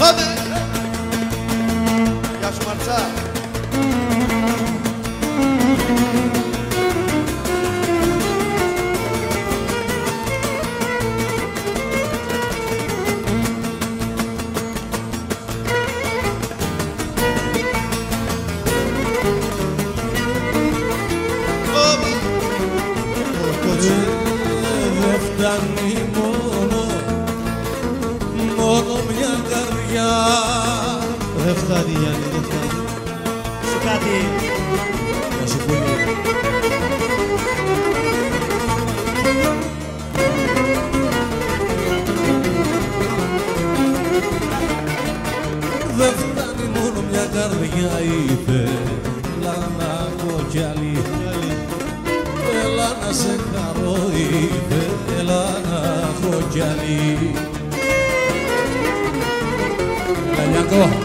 Πάμε! Γεια σου Μαρτσά. Πάμε! Δεν φτάνει μόνο, μόνο καρδιά. Δεν φτάνει Γιάννη, δεν φτάνει. Σου κάτι. Να σου πω λίγο. Δεν φτάνει μόνο μια καρδιά ήθελα να έχω κι άλλη Έλα να σε χαρώ ήθελα να έχω κι άλλη Λαλιακό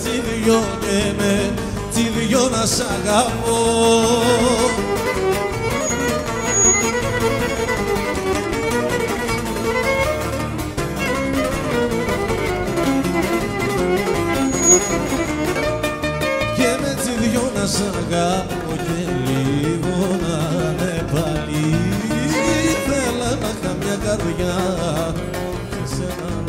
Τσιδιώνε με, τσιδιώ να σ' αγαπώ δυο να σ' αγαπώ και λίγο να είναι πάλι Ήθελα να είχα μια καρδιά σε σένα